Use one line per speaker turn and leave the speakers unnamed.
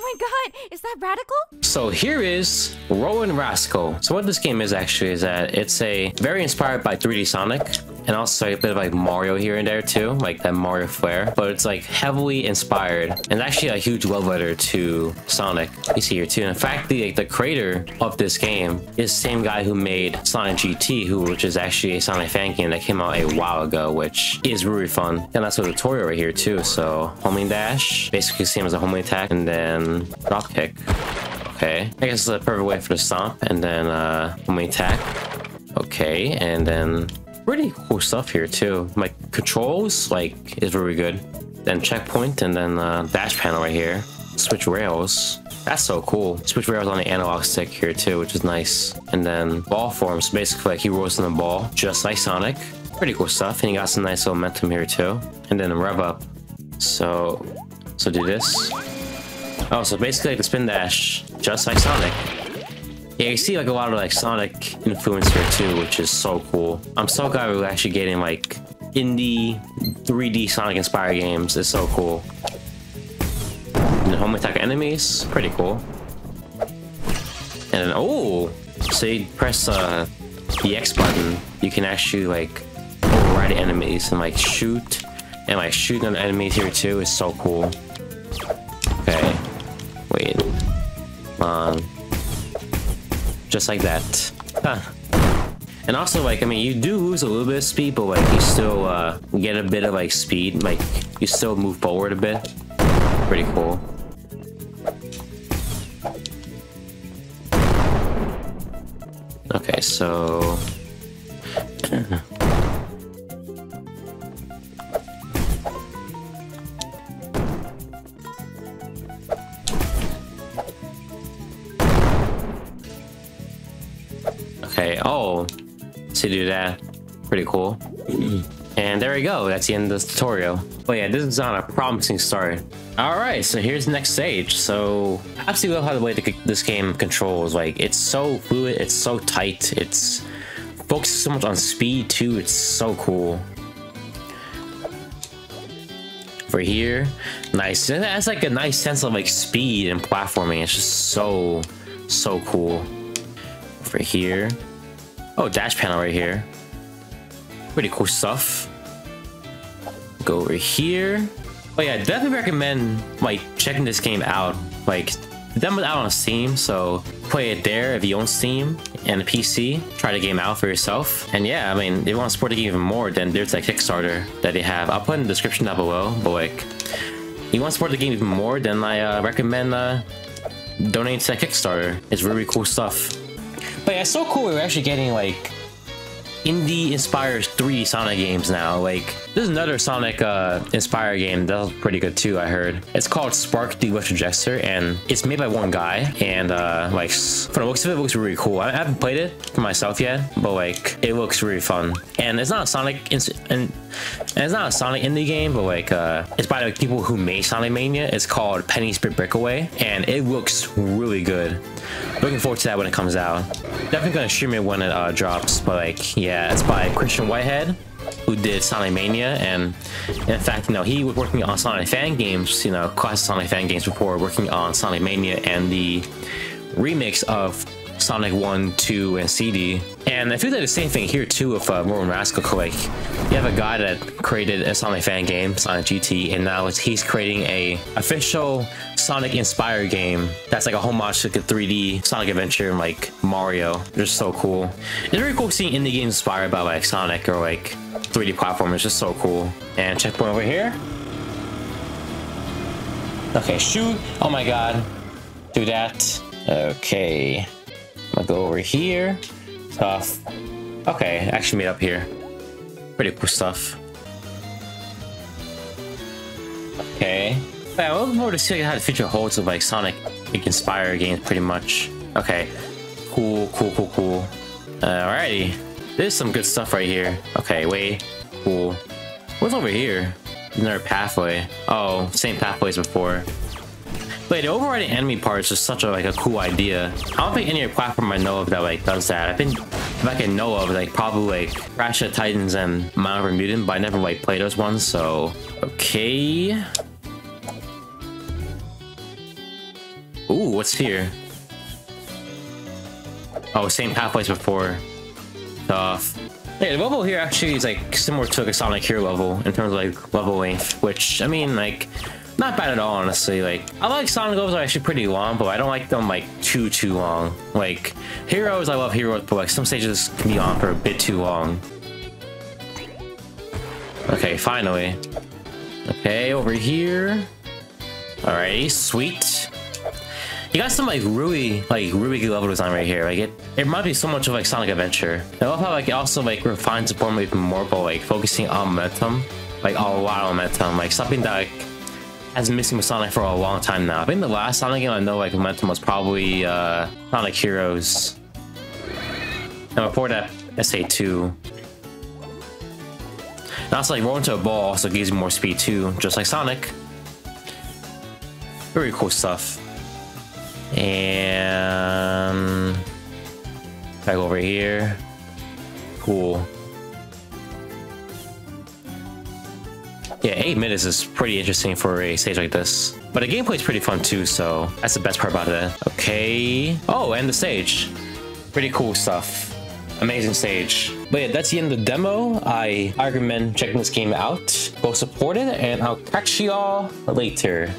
Oh my god, is that radical?
So here is Rollin' Rascal. So what this game is actually is that it's a very inspired by 3D Sonic and also a bit of like Mario here and there too, like that Mario flair. But it's like heavily inspired and actually a huge love letter to Sonic. You see here too. And in fact, the like, the creator of this game is the same guy who made Sonic GT, who which is actually a Sonic fan game that came out a while ago, which is really fun. And that's a tutorial right here too. So homing dash, basically same as a homing attack, and then drop kick. Okay, I guess it's a perfect way for the stomp, and then uh, homing attack. Okay, and then pretty cool stuff here too. My controls like is very good. Then checkpoint and then uh, dash panel right here. Switch rails. That's so cool. Switch rails on the analog stick here too, which is nice. And then ball forms, basically like he rolls in the ball, just like Sonic. Pretty cool stuff. And you got some nice momentum here too. And then rev up. So, so do this. Oh, so basically like the spin dash, just like Sonic. Yeah, you see like a lot of like Sonic influence here too, which is so cool. I'm so glad we're actually getting like indie 3D Sonic inspired games. It's so cool. And home attack enemies, pretty cool. And then oh, so you press uh, the X button, you can actually like override enemies and like shoot, and like shooting on enemies here too is so cool. Okay, wait, um just like that. Huh. And also, like, I mean, you do lose a little bit of speed, but like, you still uh, get a bit of like speed. Like, you still move forward a bit. Pretty cool. Okay, so. so do that. Pretty cool. And there we go, that's the end of this tutorial. Oh yeah, this is on a promising start. Alright, so here's the next stage. So, I absolutely love how the way this game controls. Like, it's so fluid, it's so tight, it's focuses so much on speed too, it's so cool. For here, nice. It has like a nice sense of like speed and platforming. It's just so, so cool. Over here. Oh, dash panel right here. Pretty cool stuff. Go over here. Oh yeah, definitely recommend like checking this game out. Like the demo's out on Steam, so play it there if you own Steam and a PC. Try the game out for yourself. And yeah, I mean, if you want to support the game even more, then there's like Kickstarter that they have. I'll put in the description down below. But like, if you want to support the game even more, then I uh, recommend uh, donating to that Kickstarter. It's really cool stuff. But yeah, it's so cool we're actually getting like indie inspired 3D Sonic games now. Like, there's another Sonic uh, inspired game that was pretty good too, I heard. It's called Spark the Electric Jester, and it's made by one guy. And uh, like, from the looks of it, it looks really cool. I haven't played it for myself yet, but like, it looks really fun. And it's not a Sonic, and, and it's not a Sonic indie game, but like, uh, it's by the people who made Sonic Mania. It's called Penny's Big Breakaway, and it looks really good. Looking forward to that when it comes out. Definitely gonna stream it when it uh, drops, but like, yeah, it's by Christian Whitehead, who did Sonic Mania, and in fact, you know, he was working on Sonic fan games, you know, classic Sonic fan games before working on Sonic Mania and the remix of Sonic 1, 2, and CD. And I feel like the same thing here too with uh, Rollin' Rascal. Like, you have a guy that created a Sonic fan game, Sonic GT, and now he's creating a official Sonic inspired game that's like a homage to the 3D Sonic Adventure and like Mario. They're so cool. It's very cool seeing indie games inspired by like Sonic or like 3D platform It's just so cool. And checkpoint over here. Okay, shoot. Oh my god. Do that. Okay. I'm gonna go over here. Tough. Okay, actually meet up here. Pretty cool stuff. Okay. Yeah, I'm looking forward to see how the future holds of like Sonic like, inspired games pretty much. Okay. Cool, cool, cool, cool. Alrighty. There's some good stuff right here. Okay, wait. Cool. What's over here? Another pathway. Oh, same pathway as before. Wait, the overriding enemy part is just such a like a cool idea. I don't think any platform I know of that like does that. I think if I can know of like probably like Crash of Titans and Mount Mutant, but I never like played those ones, so okay. Ooh, what's here? Oh, same pathways before. Tough. Yeah, the level here actually is like similar to like a Sonic Hero level in terms of like level length, which I mean like not bad at all honestly. Like I like Sonic levels are actually pretty long, but I don't like them like too too long. Like Heroes, I love Heroes, but like some stages can be on for a bit too long. Okay, finally. Okay, over here. Alright, sweet. You got some like really like really good level design right here. Like it, it reminds me so much of like Sonic Adventure. I love how like it also like refines the form even more, but like focusing on momentum, like a lot of momentum, like something that like has missing with Sonic for a long time now. I think the last Sonic game I know like momentum was probably uh, Sonic Heroes. And before that, SA2. Now it's like rolling to a ball also gives you more speed too, just like Sonic. Very cool stuff. And back over here. Cool. Yeah, 8 minutes is pretty interesting for a stage like this. But the gameplay is pretty fun too, so that's the best part about it. Okay. Oh, and the stage. Pretty cool stuff. Amazing stage. But yeah, that's the end of the demo. I, I recommend checking this game out. Go support it, and I'll catch y'all later.